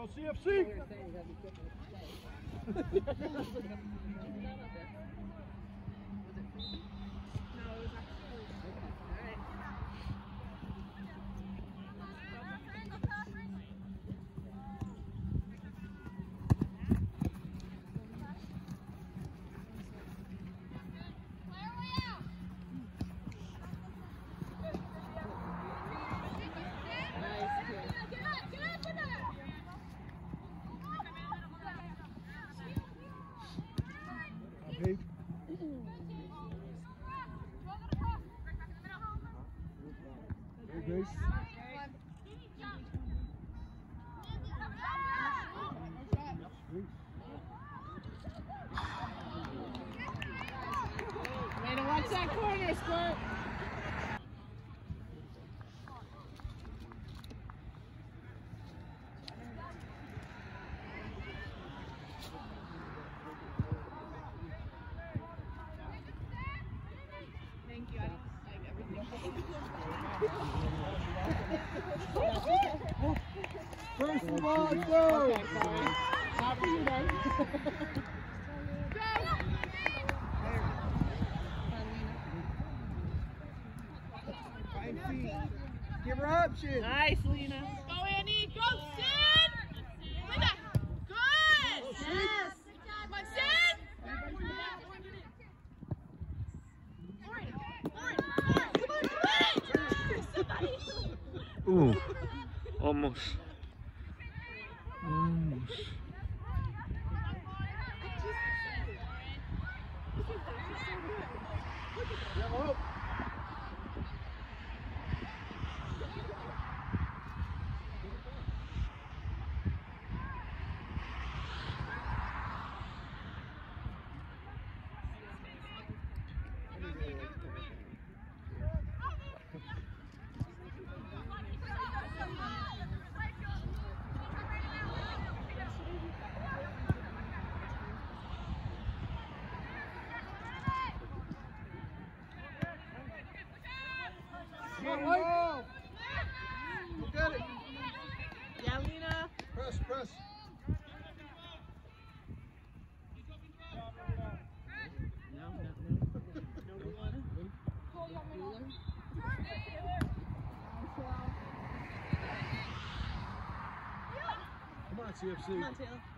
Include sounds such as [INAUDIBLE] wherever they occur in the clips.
Go CFC! [LAUGHS] [LAUGHS] Go. Okay. CFC. Come on, Taylor.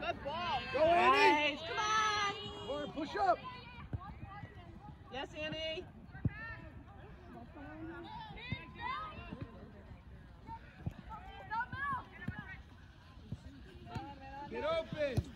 Good ball. Go, Annie. Nice. Push up. Yes, Annie. Get open.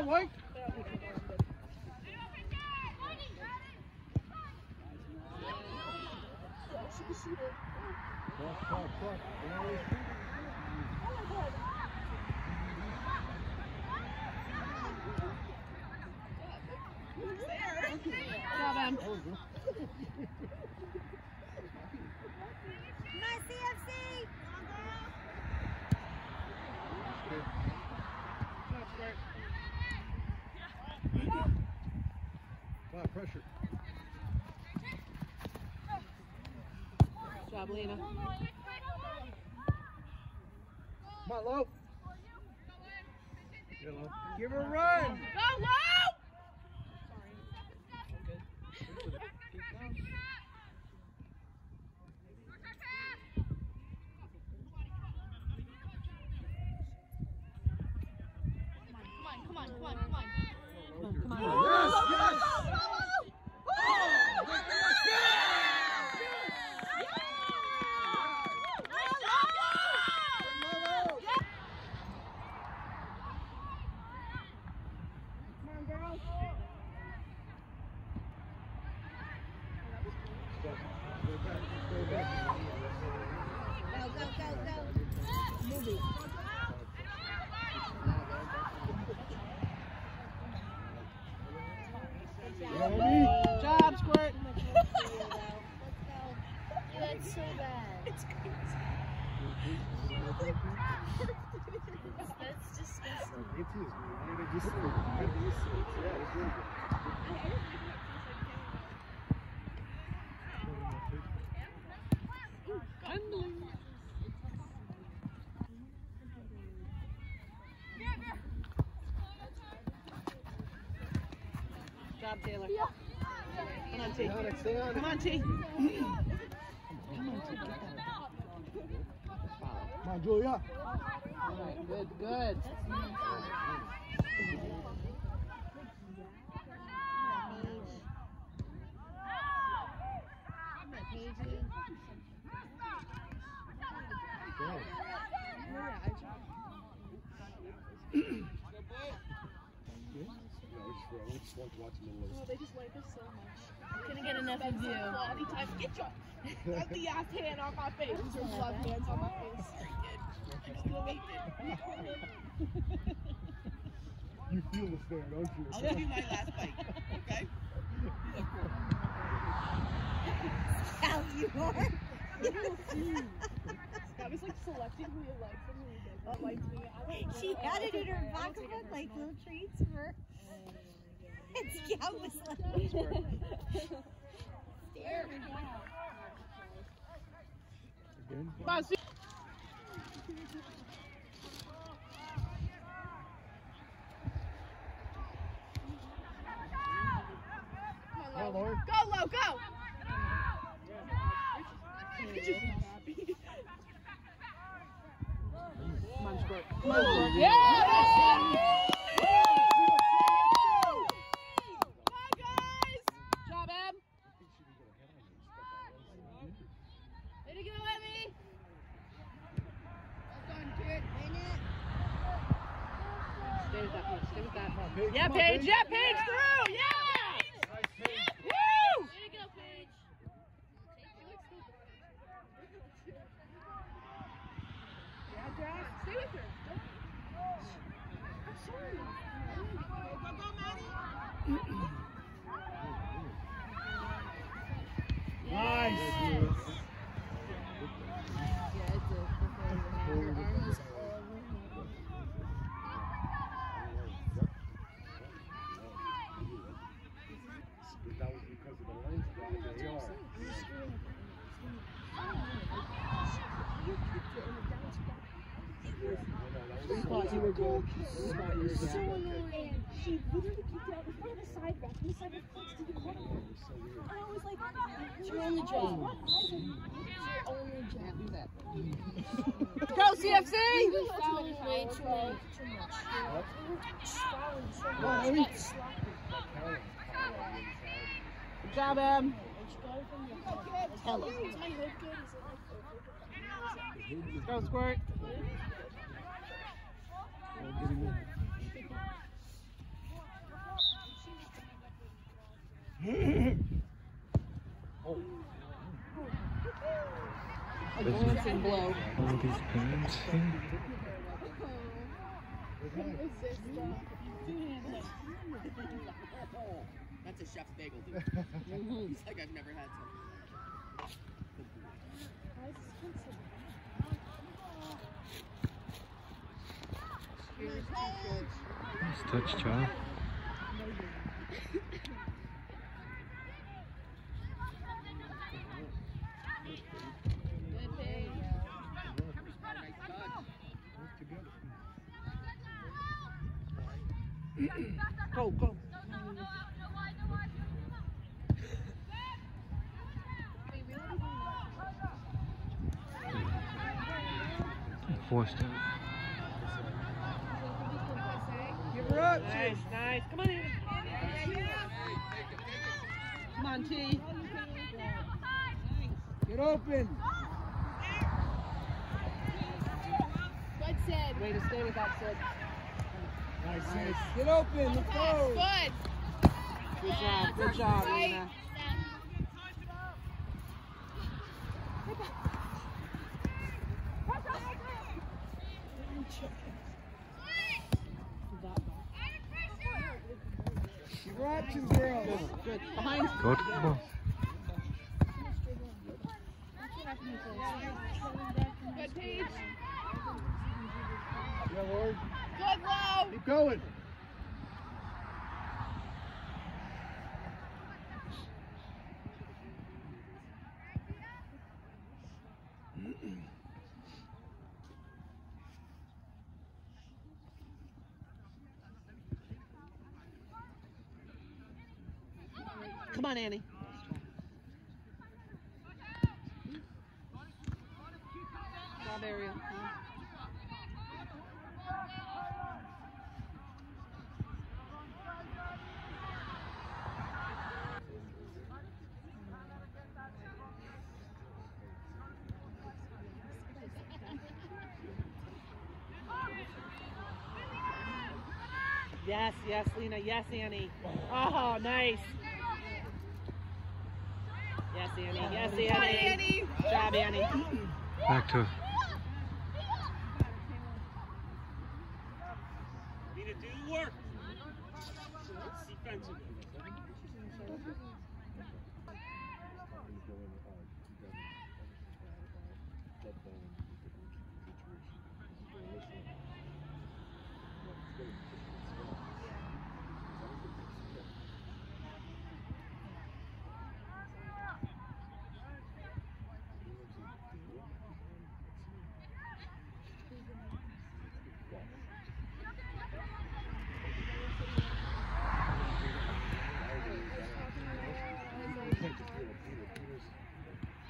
On. Come on, White. Cross, cross, cross. You know, it's- Job, Em. that was good. Come on, CFC! Come on, pressure. Job, Lena. Come on, Low. Give her a run. Go, Low! Come on, come on, come on, come on. Yes, yes. Go back, go back. Go, go, go, go. Move it. Ready? Job, Squirt. That's so bad. It's crazy. That's disgusting. It is, man. They just- it is, yeah, it's really good. Job, Taylor. Come on, T. Stay on it, stay on it. Come on, T. Come on, Julia. All right, Good, good. Come on, Paigey. Go. Yeah, we just, we just want to watch the middle of Oh, they just like us so much. Couldn't get enough you. Quality time. Get your ugly ass hand off my face. Your glove hands on my face. I'm still waiting. You feel the stare, don't you? I'll give you my last bite. Okay? How you are? I was like selecting who you liked and who you didn't like me. I don't She know. had it in her I don't take pocketbook it like personal. little treats for. [LAUGHS] And Scout Lauren. Go, low, go! Come on, Squirt. Yeah! Bye, guys! Job, Em. Way to go, Emmy! Stay with that, Paige. Stay with that. Paige. Yeah, Come Paige. Yeah, Paige through. Yeah. Nice, Paige. Woo! Way to go, Paige. Yeah, Jack. Stay with her. I'm sorry. Go, go, Maddie. Nice. That was because of the lens guy, they are. We thought you were good. We thought you were So good. annoying. She literally kicked it out in front of the side rack, the side rack flips to the corner. I was like, It's your only job. what? It's your only job. Can't do that. Go, CFC! Fouling way too many. Too much. Fouling so much. Well, Like, sloppy. Good job, Em. It's going from your like Go, Squirt. A glancing blow. All these parents here. That's a chef's bagel, dude. He's like, I've never had some. Nice touch, child. Nice touch. Go, go. Forced out. Give her up. Nice, nice. Come on in. Come on, T. Get open. Good, Sid. Way to stay with that, Sid. Nice, nice. Get open. Let's go. Good. Good job. Good job, Lena. Keep your options, girls. Good. Behind. Good. Good. Yeah, Lord. Good, Low. Keep going. Come on, Annie. Job, Ariel. Yes, yes, Lena. Yes, Annie. Oh, nice. Yes, Annie. Yes, Annie. Annie. Good job, Annie. Back to Need to do the work. Defensively.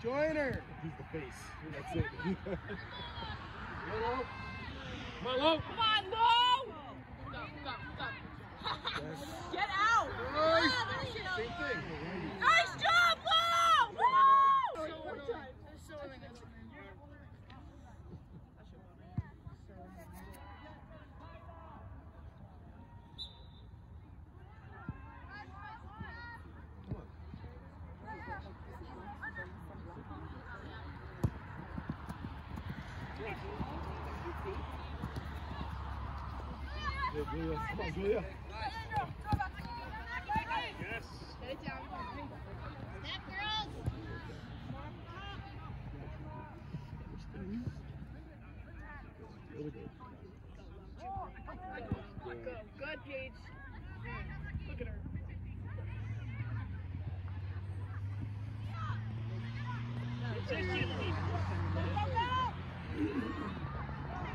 Join her. He's the face. That's it. Come on, Lo. Come on, Lo! Go, go, go. Get out! Nice. Same thing. Nice job, Lo! Woo! Yeah, Julia. Come on, Julia. Yes. Really good. Go. Good, Paige. Look at her.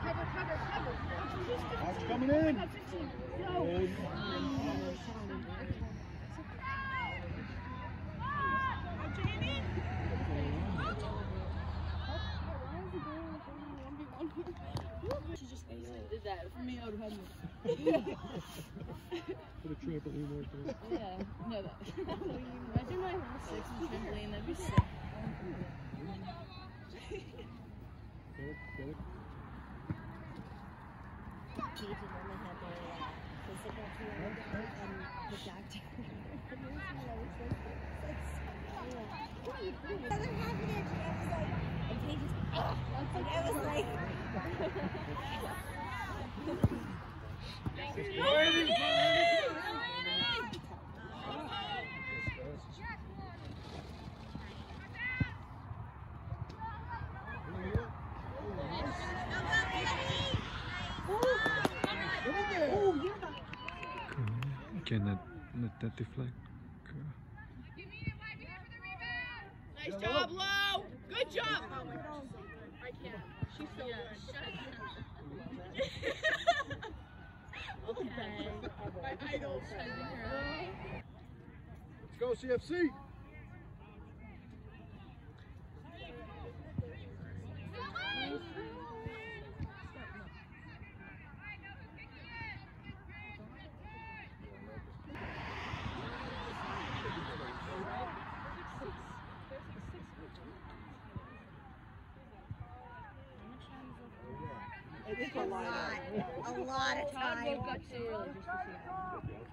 Cover, cover, cover. Watch coming in. Go. Good. did that for me. I would have had Put a trampoline right there. Yeah, no, that. Imagine my whole six and trampoline. That'd be sick. Get it? Get it? Gigi and Mama had their uh, physical tour and the doctor. Doesn't have it in. I was like, and he just, and I was like, Again, let, let that deflect. Nice job, Lo. Good job. Oh my God. I can't. She's so good. okay. My idol. Let's go, CFC. It's a lot, a lot of Todd time. woke up so early just to see it.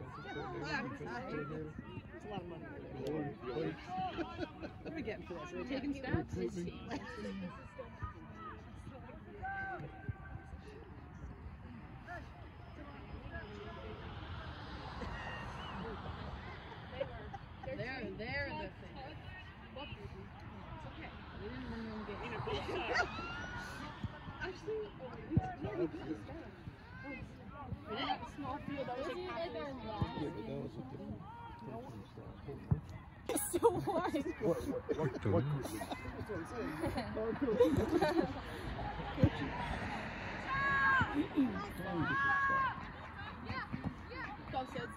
It's a lot of money. What are we getting for this? Are we taking stats? [LAUGHS] Let's see. They're, they're the thing. It's okay. We didn't want them to get Actually, [LAUGHS] [LAUGHS] It's so hard. What, what, what, what is it? That's what I'm saying. Go, Sid.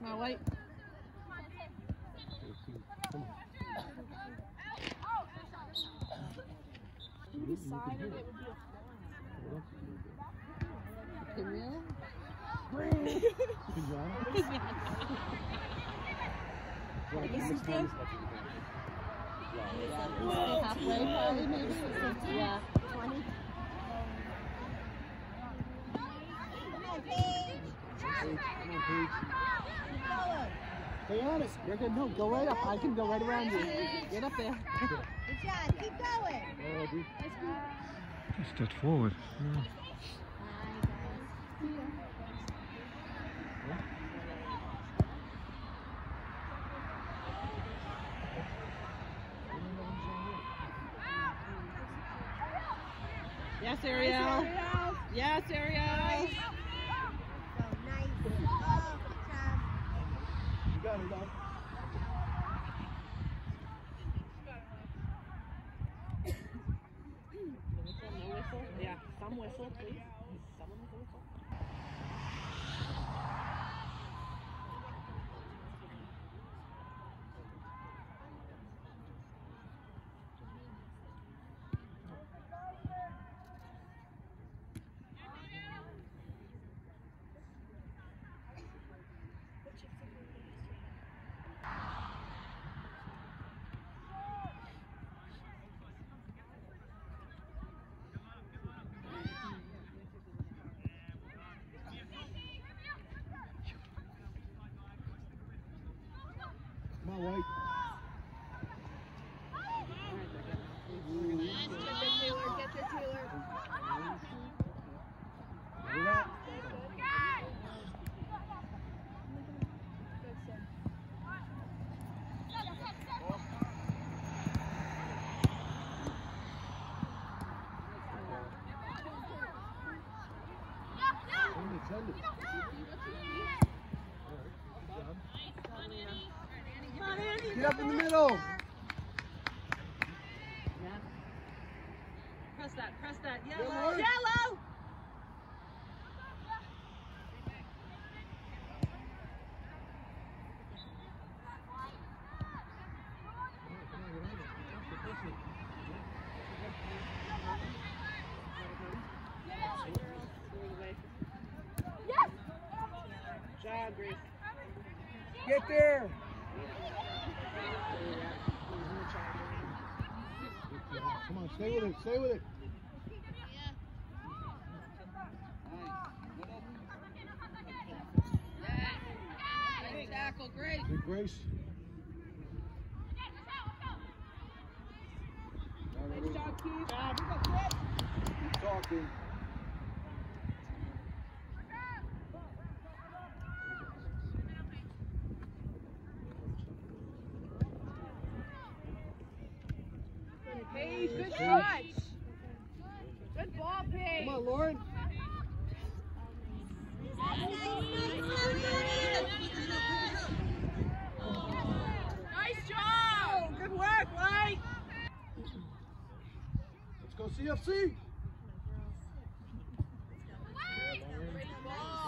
My white. We decided it would be a Pinwheel? Well, the next time is not gonna be Halfway, probably, maybe. Yeah. bad. Come on, Paige. On it. You're good. No, go right up. I can go right around you. Get up there. Good job, keep going. Dude. Step forward. Yeah. Yes, Ariel. Yes, Ariel. So nice. Oh, good job. You got it, Doc. Yeah, some whistle, please. On, White. Get there, Taylor. Get there, Taylor. Hold up. Unintended. Get up in the middle. Yeah. Press that, press that. Yellow. Yellow. Yes. Yes! Get there! Stay with it, stay with it. Good tackle, Grace. Good Grace. Nice job, Keith. Keep talking. Paige, good touch. Good ball, Paige. Come Oh, on, Lauren. Nice job. Oh, good work, Light. Let's go CFC.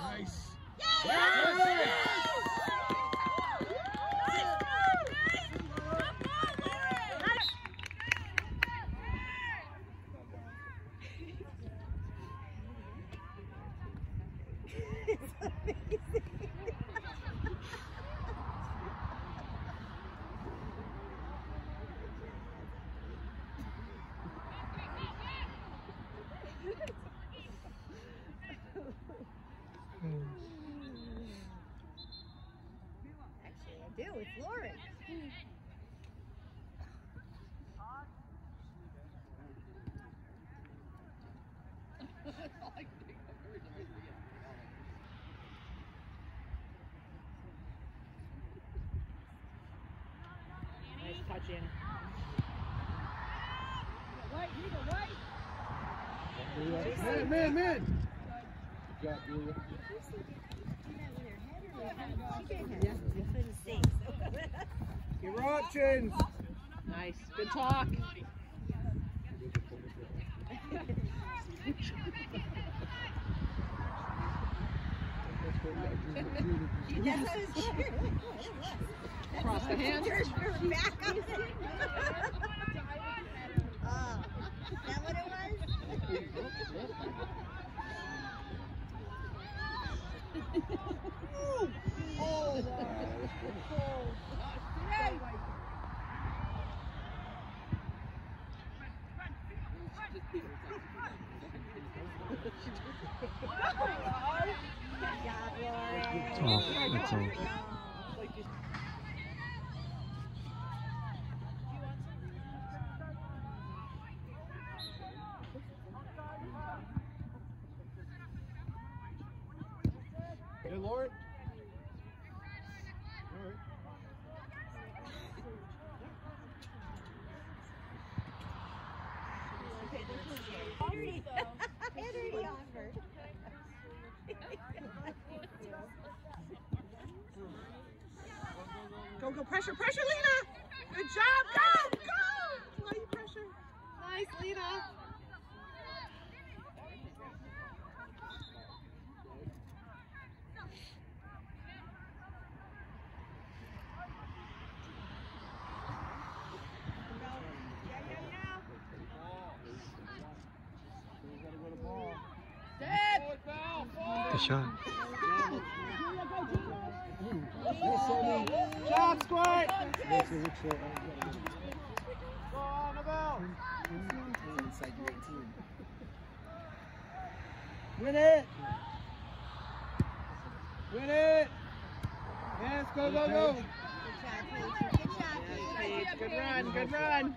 Nice. Actually, I do. It's Lauren. Nice touch in. Man, man, man. Good job, Julia. She couldn't see. Your options. Nice. Good talk. That's what it's Cross the hands. Yours were back up. Oh, is that what it was? Good job, Lauren. It's off. It's off. Hey, offered. Go, go, pressure, pressure, Lena. Good job. Go. Why you pressure? Nice, Lena. Good shot. Job, squad. Go on the ball. Inside your 18. Win it. Win it. Yes, go, go, go. Good job, Paige. Good job, Paige. Paige, good run, good run.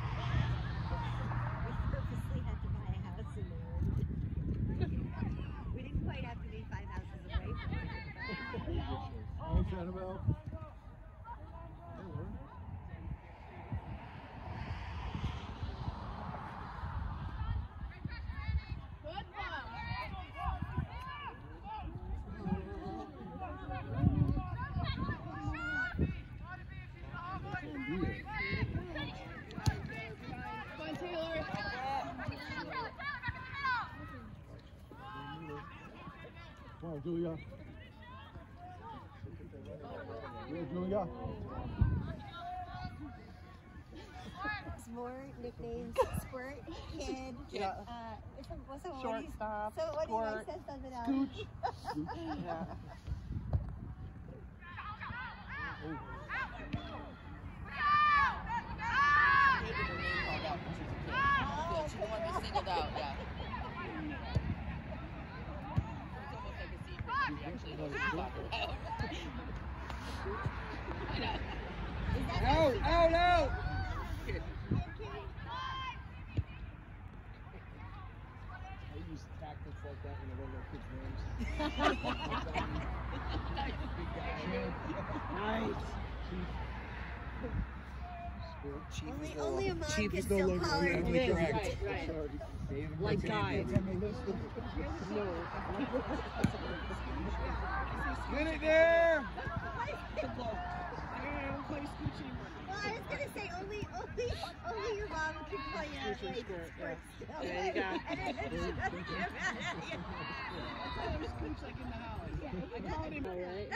Nicknames. [LAUGHS] Squirt, Kid. [LAUGHS] Yeah. Uh, what's the- what's the one? Shortstop, So what do you guys squirt, something else? [LAUGHS] Yeah. Hated her name called out when she was a kid. Yeah, she didn't want to singled out, yeah. It's almost like a secret. She actually knows what she's talking about. I know. Out, out, out! Kid. I use tactics like that when I run their kids' names. Nice. Chief Only, is no only a mom Chief can is no still longer call her correct. Right, right. Sorry. Like guy. Get it there! Well, I was gonna say only, only, only your mom can call you uh, like Squirt, squirt. yeah. There you go. [LAUGHS] And then she doesn't get mad at you. Alright.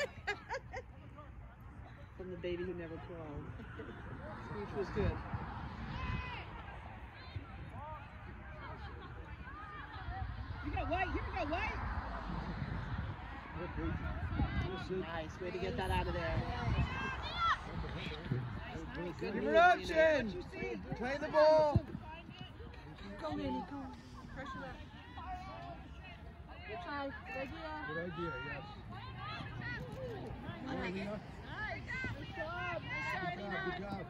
From the baby who never crawled. [LAUGHS] Scooch was good. You got white. Here we go, white. Nice. Way to get that out of there. Good Give move, it up, Play the ball! Go, Manny, go. Pressure that. Good try. Good idea. Good idea, yes. I like it. Good job. Good Good job, good job.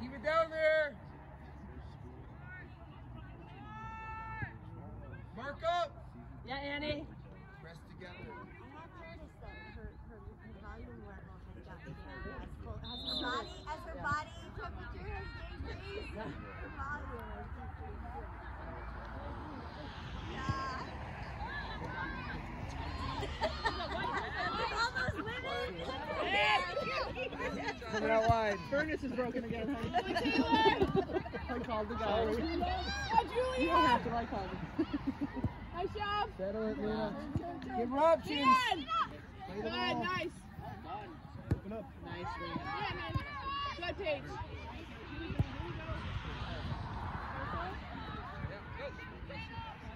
Keep it down there! Mark up! Yeah, Annie. Press together. I have noticed that her, her, her volume level has gotten down. As, full, as her body, as her body temperature has increased, her volume has decreased. Yeah. All those women. Coming out Furnace is broken again, honey. [LAUGHS] I called the guy. Oh, Julia. You don't have to, I called him. Nice job. Settle it, Lena. Give her options. Good. Good. Nice. Open up. Nice, Lena. Yeah, man. Good, Paige.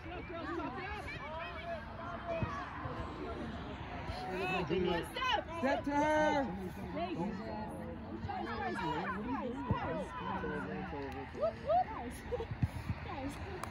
Go, girls, top it up. Take one step. Step to her. Nice. Guys, guys, guys, guys. Whoop, whoop. Guys.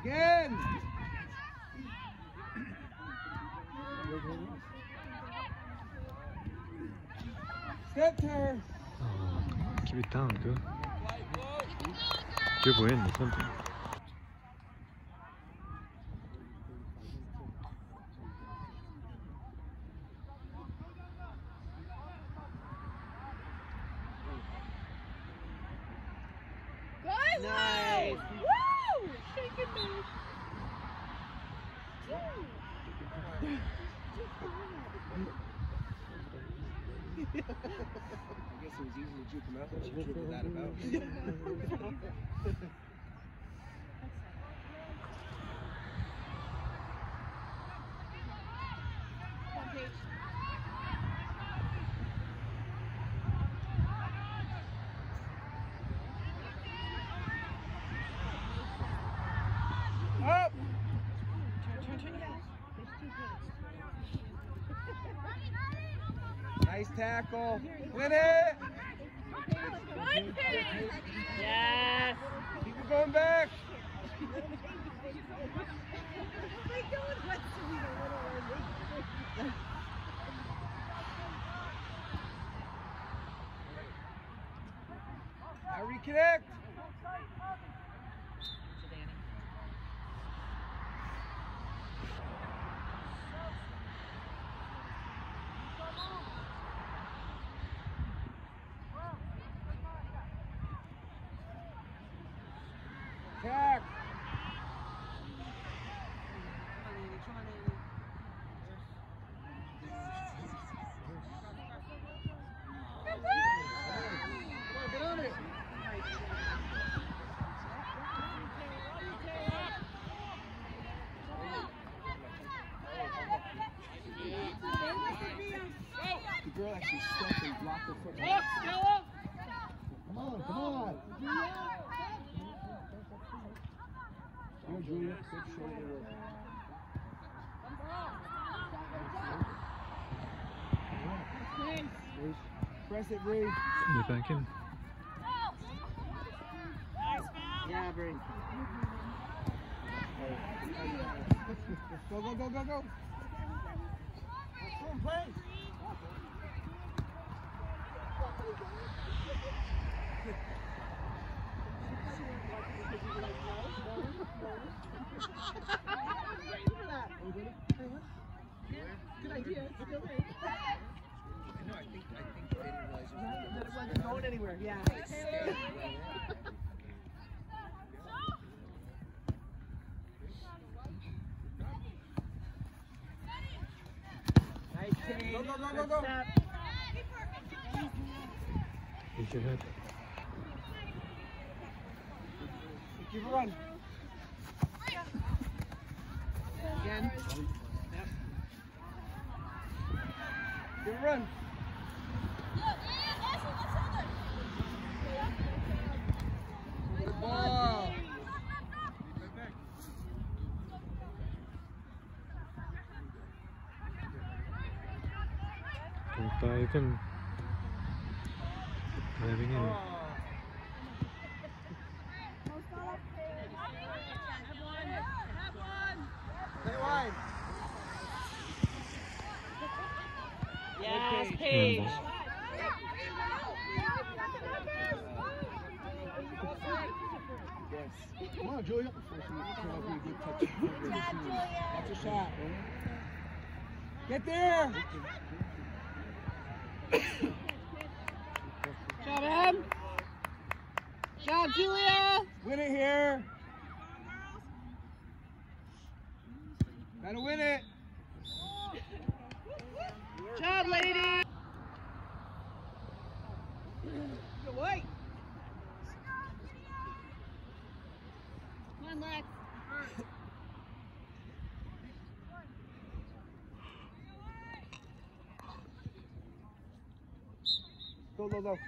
Again. Step her. It down, good. Good win or something. Good. Nice. Woo! Shake it, man. I guess it was easy to juke him out when she dribbled that about. Come on, Paige. Up. Turn, turn, turn, yeah. There's two points. Nice tackle. Win it. Good, Paige. Yes. Keep it going back. Oh my God, what's the little one? connect. Attack. Get on it. The girl actually stepped and blocked her foot. Come on, come on. Come on, Julia. Good shoulder work. Press it, Bree. Move back in. Yeah, Bree. Go, go, go, go, go. Play. Good idea. It's still there. No, I think, I think they didn't realize it was going anywhere. Yeah. Nice change. Go, go, go, go, Good go. step. Use your head. Keep it run. Again. Give a run. Good ball. Huwag tayo dun. Driving in. Play. Yes, Paige. Yes. Come on, Julia. That'll be a good touch. That's a shot. Get there. [LAUGHS] Em. Job, Julia. Win it here. Gotta win it. Job, lady. Good white. Come on, Lex. Go, go, go.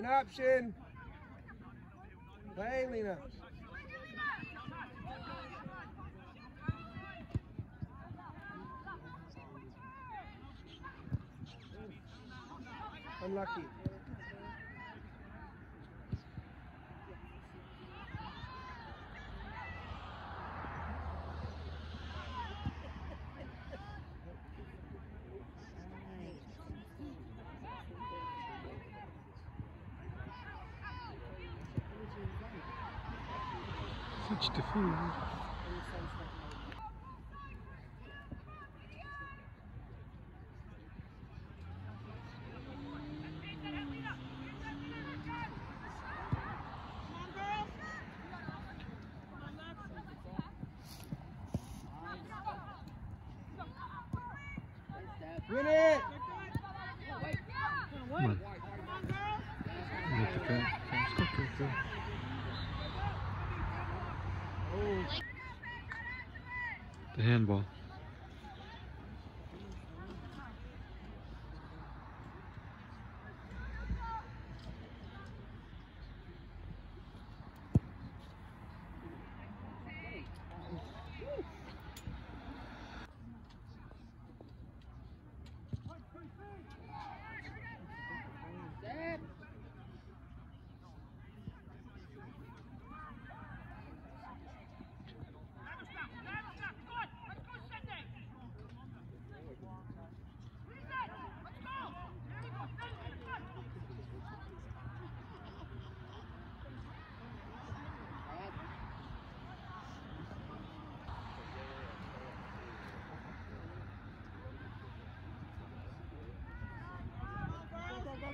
An option. Play, Lena. Unlucky. Such defeat. Win it. Come on. Make the fast, fast stop right there. The handball.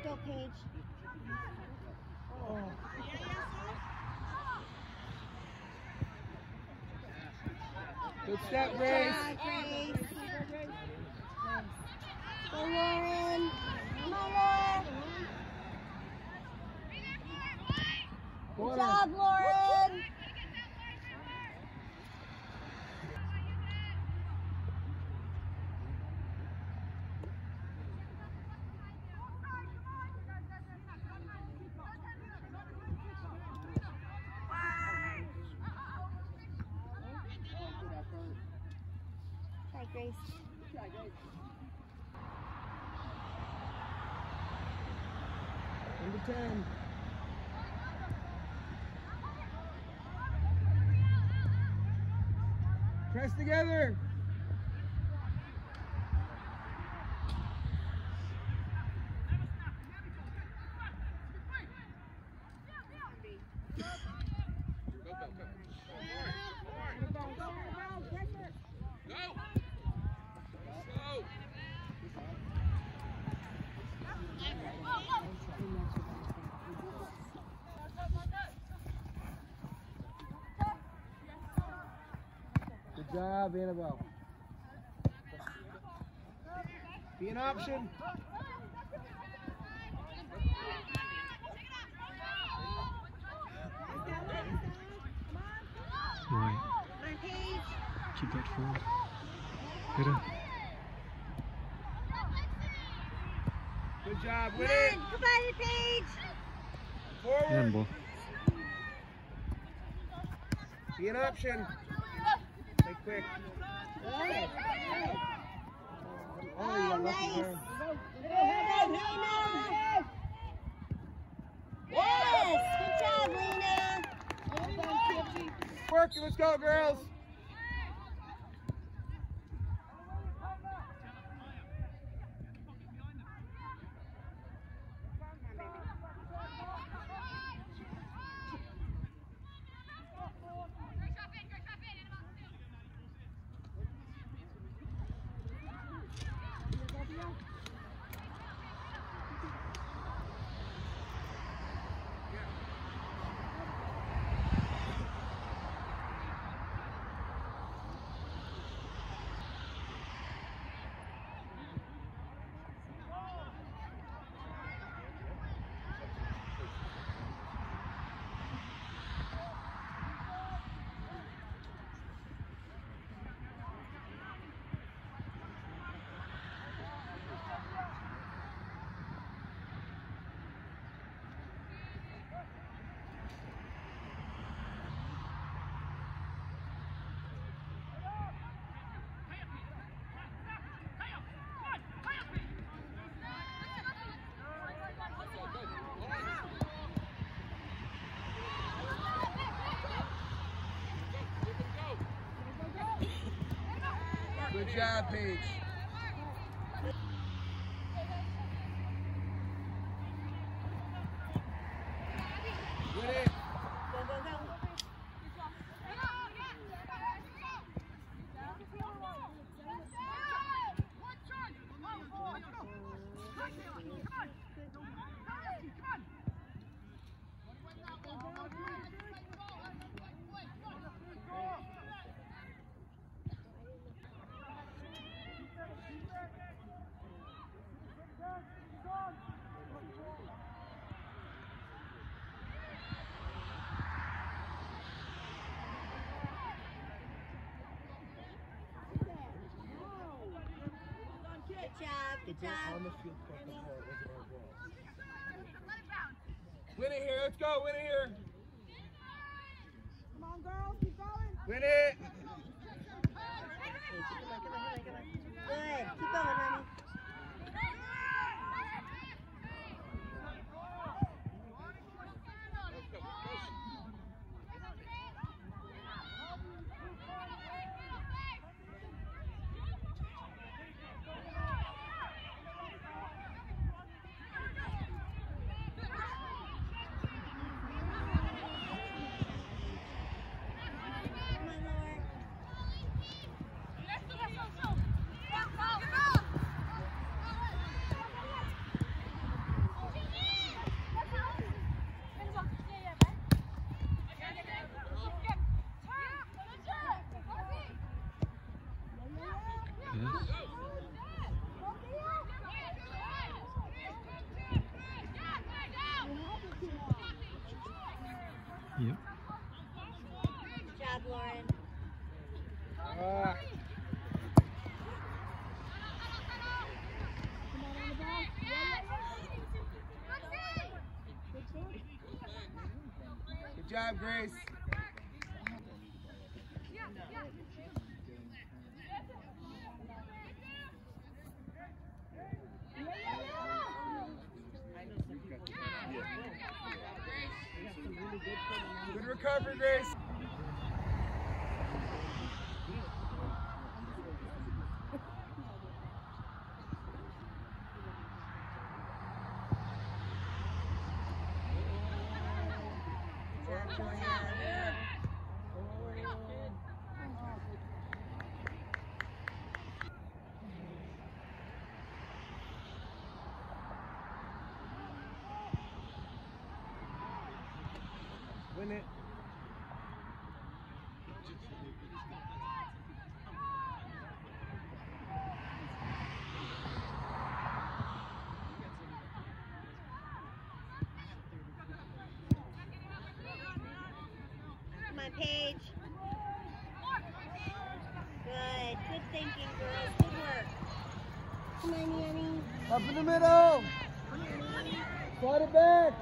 go, Paige. Good step, Good Grace. job, Grace. Go, Lauren. Come on, Lauren. Good Corner. job, Lauren. Try, Grace. Number 10. Together. Good job, Annabelle. Be an option. Right. Come on, Paige. Keep that forward. Hit her. Good job. Win Come it. on, come on, Paige. Forward. Handball. Be an option. Quick. Oh, nice. Yes, good job, Lena. Working. Let's go, girls. Good job, Paige. Good job, Grace. Good recovery, Grace. Up in the middle. Quarterback. back.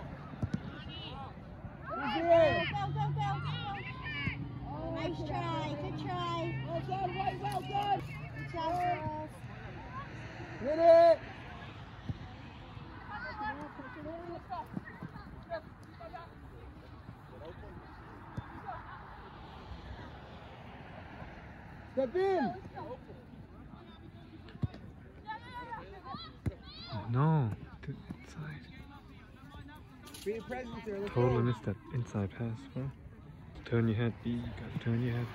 Totally missed that inside pass, bro. Turn your head, B. You gotta turn your head.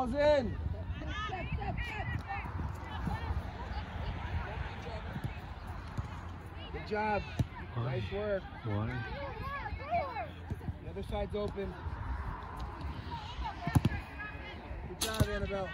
Ball's in. Good job. Nice work. Why? The other side's open. Good job, Annabelle.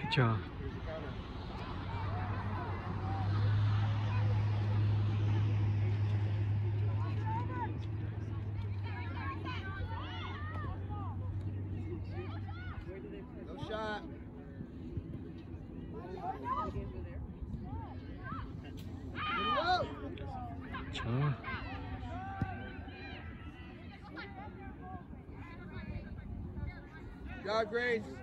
Good job. grace.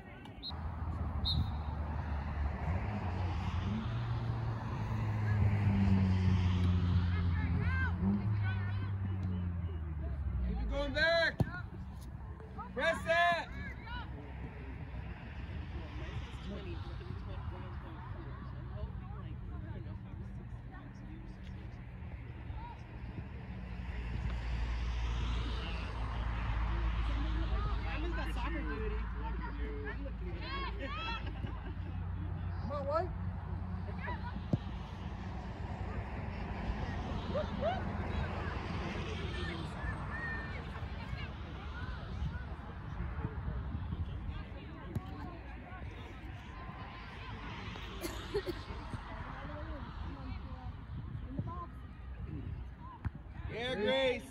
grace.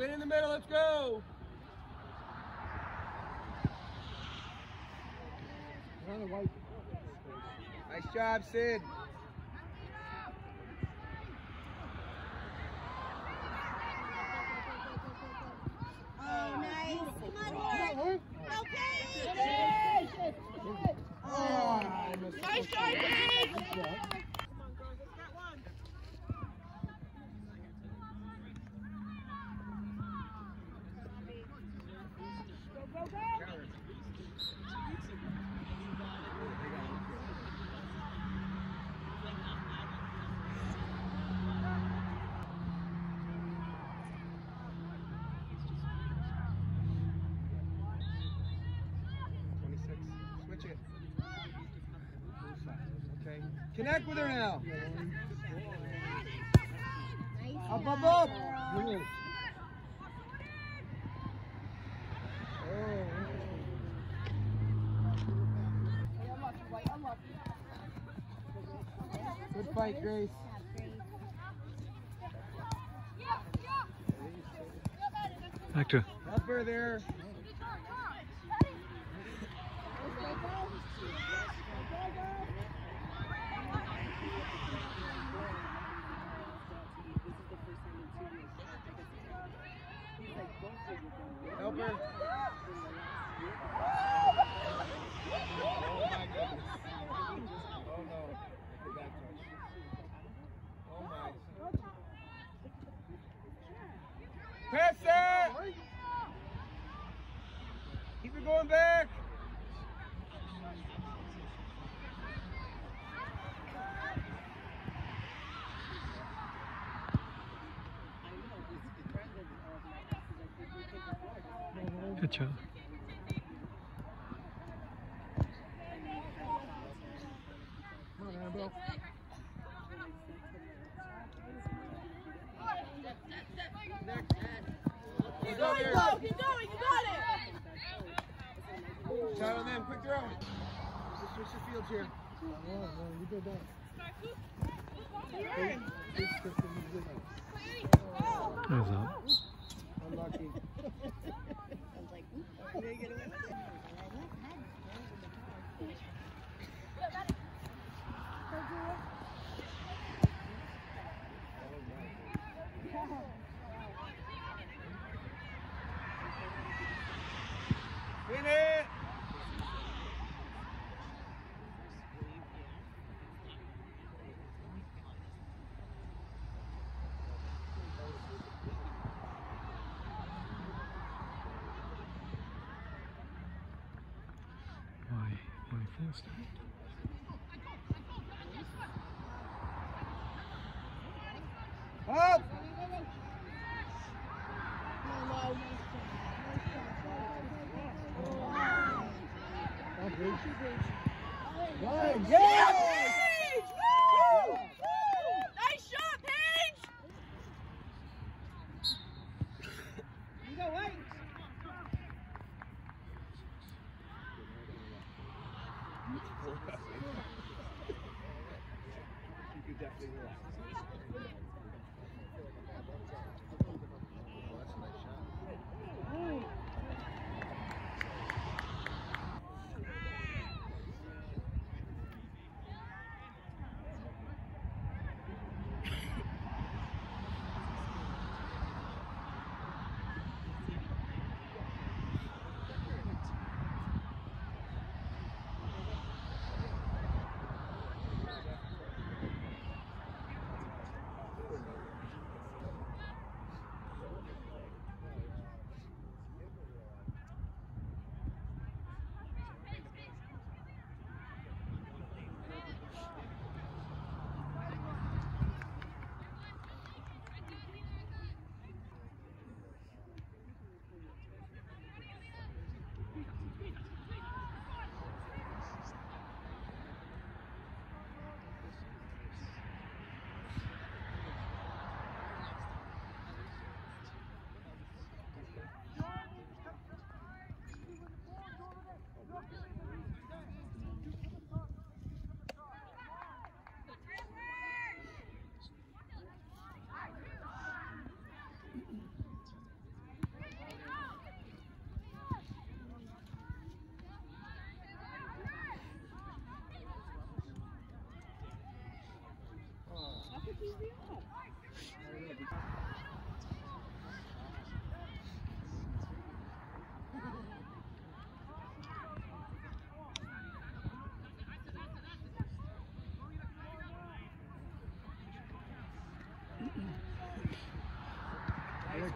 Win in the middle, let's go. Nice job, Sid. Good fight, Grace. Actor. Help her there. Help her. Oh my goodness. Oh no. Good back touch. Oh my. Pass that! Keep it going back. Good job. Come on, Annabelle. Keep going, Flo. Keep going. You got it. Shot on them. Quick throw. Just switch the fields here. There's up. Unlucky.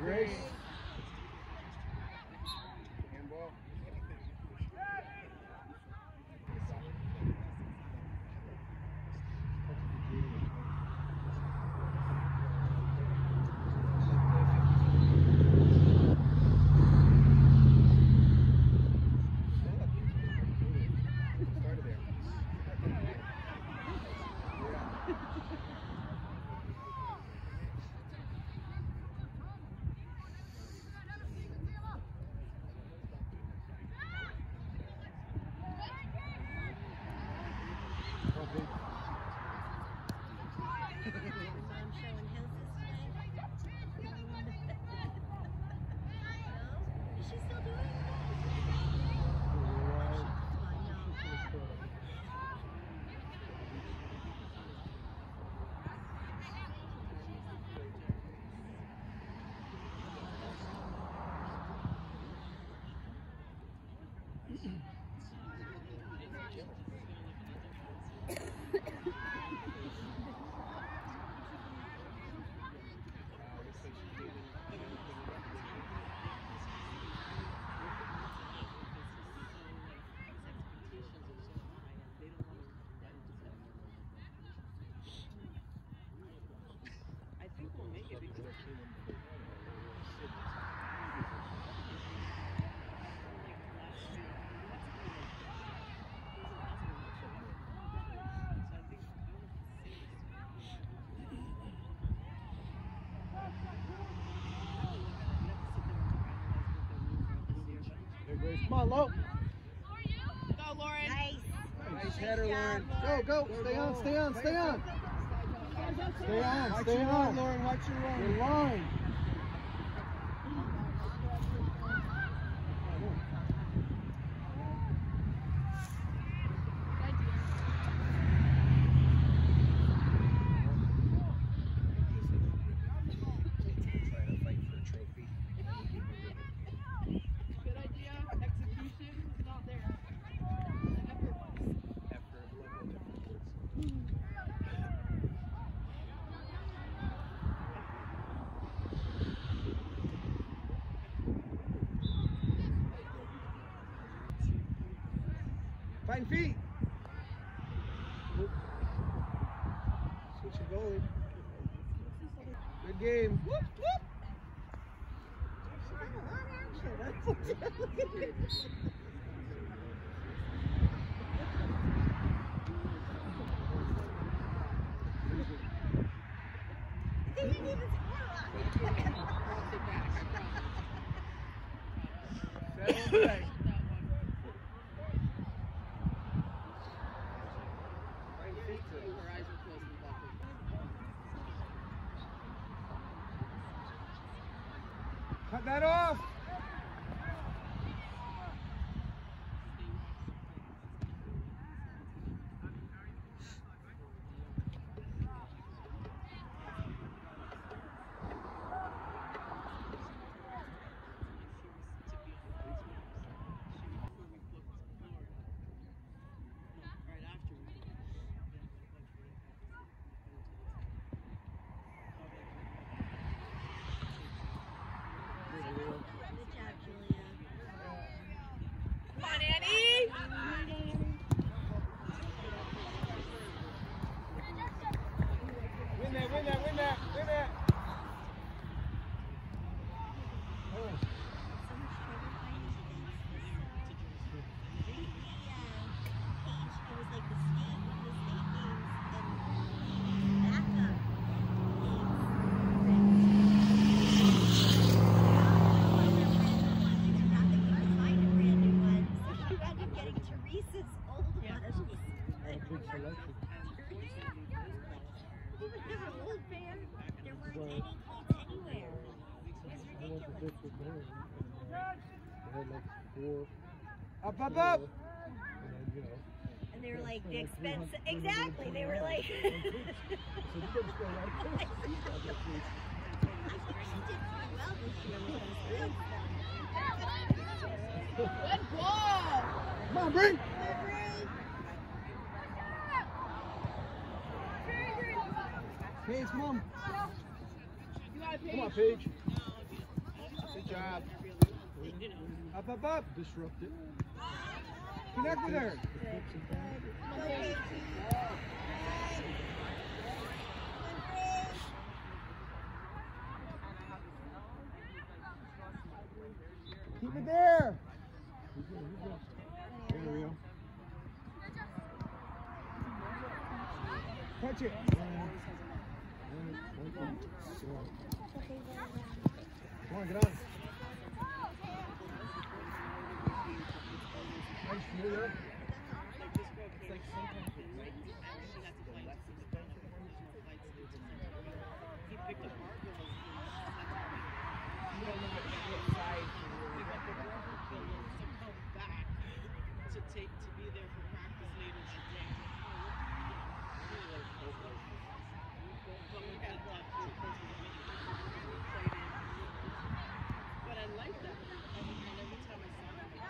Grace. Come on, low. Go, Lauren. Nice. Nice header, Lauren. Go, go. Stay on, stay on, stay on. Stay on, stay watch on. Lauren, watch your run. You're lying. [LAUGHS] Путин. Pop up. And they were like, the expense. Exactly. They were like. Good ball. Come on, Bree. Paige, come on. Come on, Paige. Good job. Up, up, up. Disrupt it. Connect with her. Keep it there. There we go. Touch it. Come on, get on.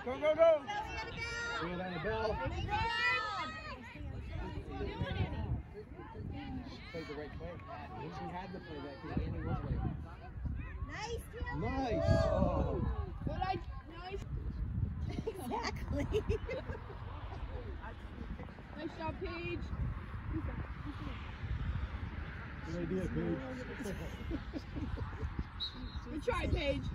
Go, go, go. Do it, Annabelle. Played the right play. She had the play back because Annie was right. Nice, Taylor. Nice. Oh. Good idea. Nice. Exactly. nice job, Paige. Good idea, Paige. Good try, Paige.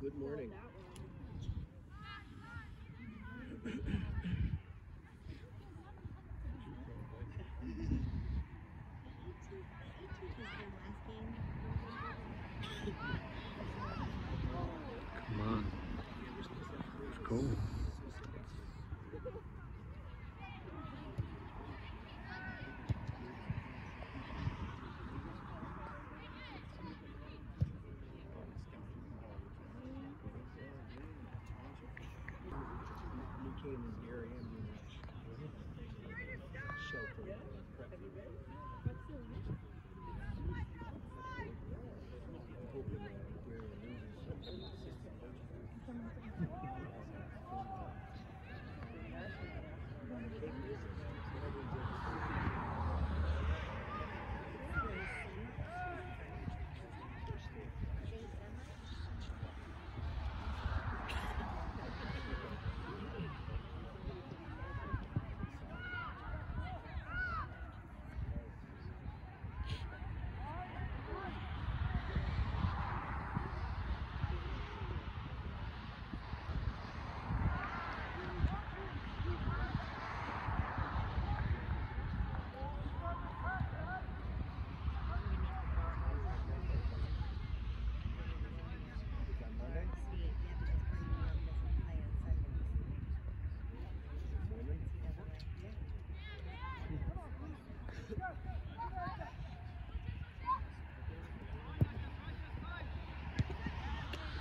Good morning.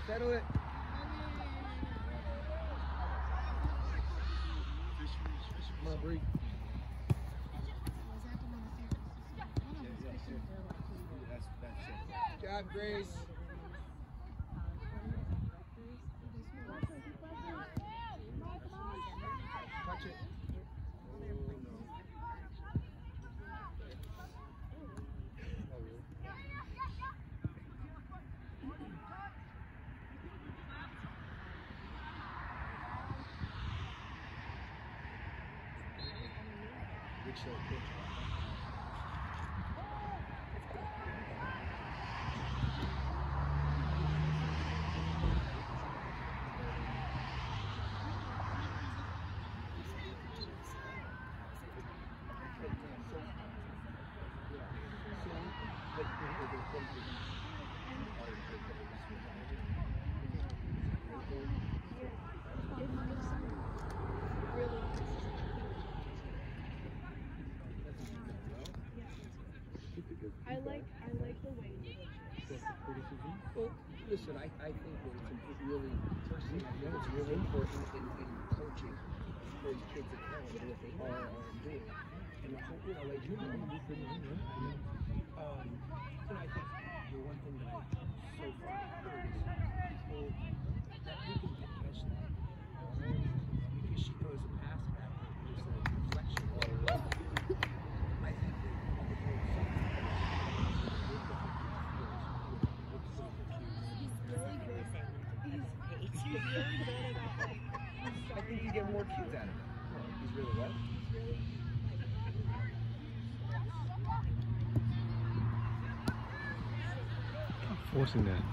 Quero short pitch. listen, I, I think that it's, really, I know it's really important in, in coaching those kids at home and what they are and are doing. And I hope, you know, like you know, um, and I think the one thing that I so far heard is people that watching that.